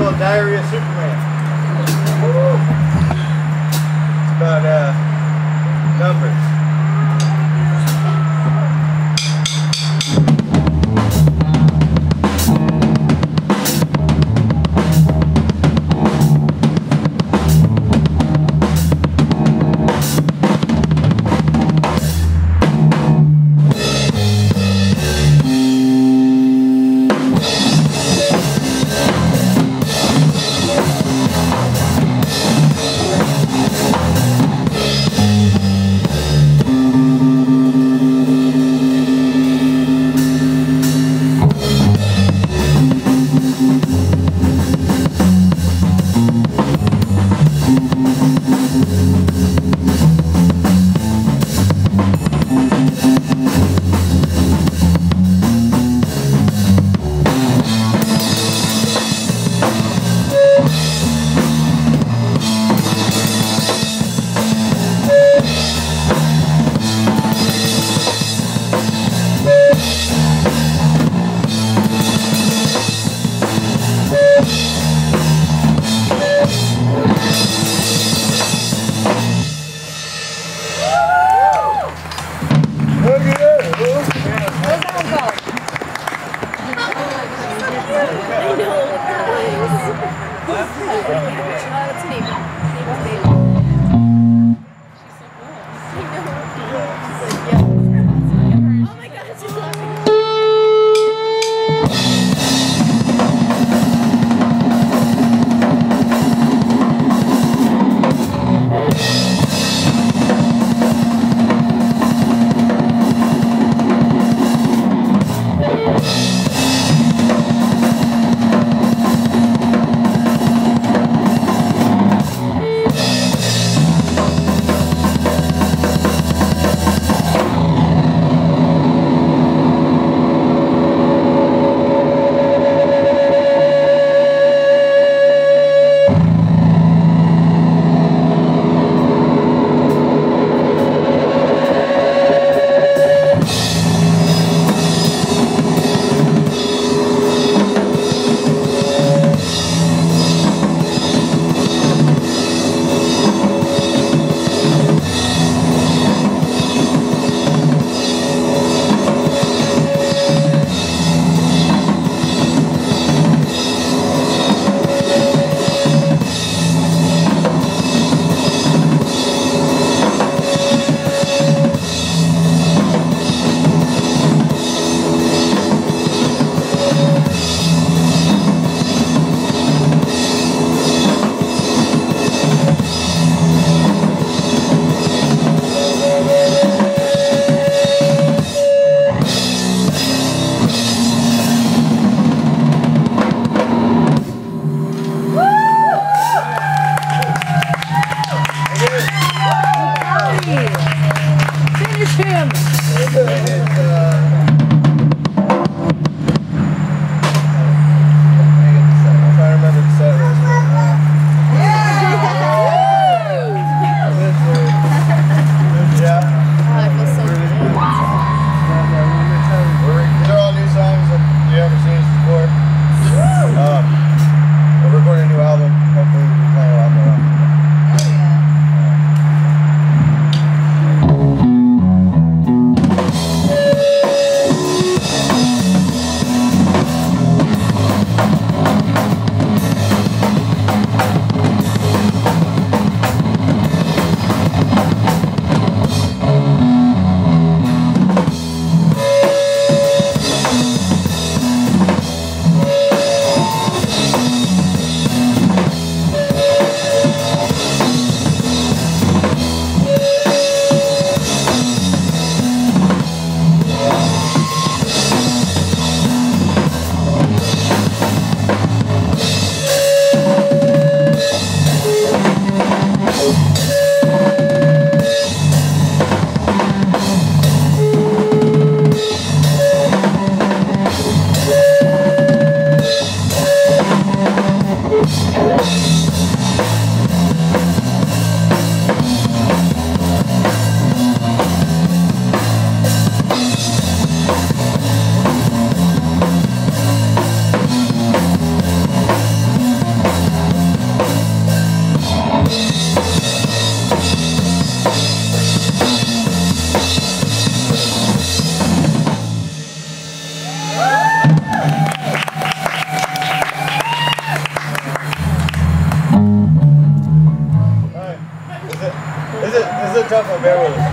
called Diary of Superman. It's about uh, numbers. Gracias. Thank tough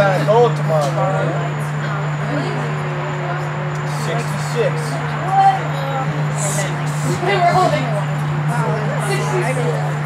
got gold tomorrow, man. 66. What? 66.